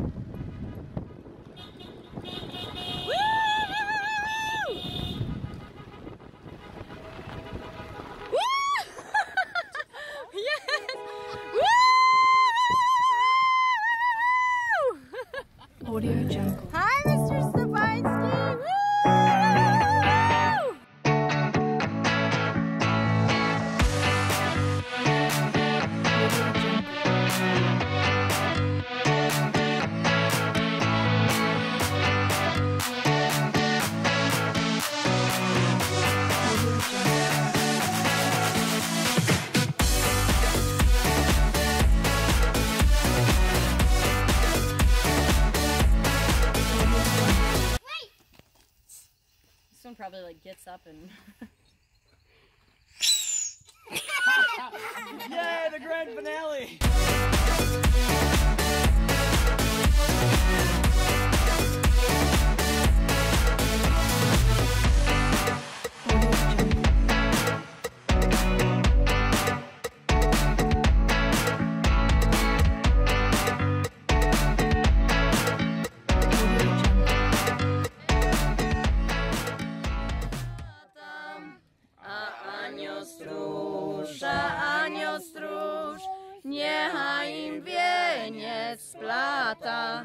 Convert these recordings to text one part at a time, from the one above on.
Thank you. Gets up and. Yay, the grand finale! Wieniec splata.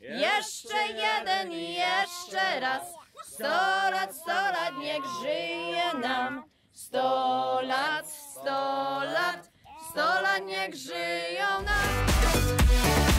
Jeszcze jeden i jeszcze raz, sto lat, sto lat, niech żyje nam. Sto lat, sto lat, sto lat, niech żyją nam.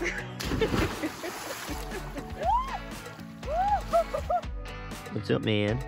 What's up, man?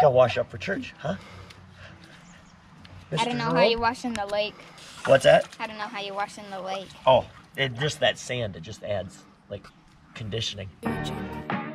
Gotta wash up for church, huh? I don't know how you wash in the lake. What's that? I don't know how you wash in the lake. Oh, it just that sand. It just adds like conditioning. Audio Jungle.